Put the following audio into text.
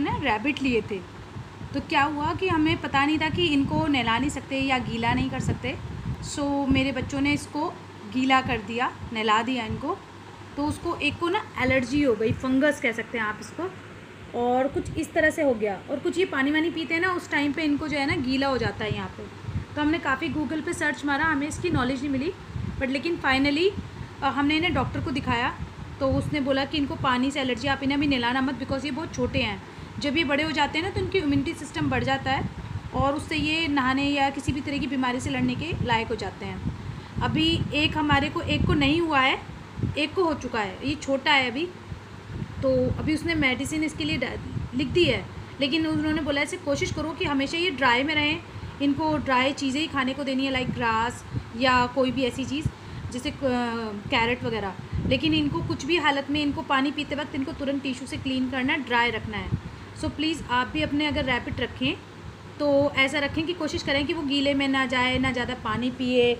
ना रैबिट लिए थे। तो क्या हुआ कि हमें पता नहीं था कि इनको नहला नहीं सकते या गीला नहीं कर सकते। सो मेरे बच्चों ने इसको गीला कर दिया, नहला दिया इनको। तो उसको एक को ना एलर्जी हो गई फंगस कह सकते हैं आप इसको। और कुछ इस तरह से हो गया। और कुछ ये पानी वानी पीते हैं ना, उस टाइम पे इनको जो है ना गीला हो जाता है यहाँ पे। तो हमने काफ़ी गूगल पे सर्च मारा, हमें इसकी नॉलेज नहीं मिली। बट लेकिन फाइनली हमने इन्हें डॉक्टर को दिखाया। तो उसने बोला कि इनको पानी से एलर्जी आप इन्हें अभी नहलाना मत बिकॉज़ ये बहुत छोटे हैं। जब ये बड़े हो जाते हैं ना तो उनकी इम्यूनिटी सिस्टम बढ़ जाता है और उससे ये नहाने या किसी भी तरह की बीमारी से लड़ने के लायक हो जाते हैं। अभी एक हमारे को, एक को नहीं हुआ है, एक को हो चुका है, ये छोटा है अभी। तो अभी उसने मेडिसिन इसके लिए लिख दी है, लेकिन उन्होंने बोला ऐसे कोशिश करो कि हमेशा ये ड्राई में रहें। इनको ड्राई चीज़ें ही खाने को देनी है लाइक ग्रास या कोई भी ऐसी चीज़, जैसे कैरेट वगैरह। लेकिन इनको कुछ भी हालत में इनको पानी पीते वक्त इनको तुरंत टिशू से क्लीन करना है ड्राई रखना है। सो so, प्लीज़ आप भी अपने अगर रैपिड रखें तो ऐसा रखें कि कोशिश करें कि वो गीले में ना जाए ना ज़्यादा पानी पिए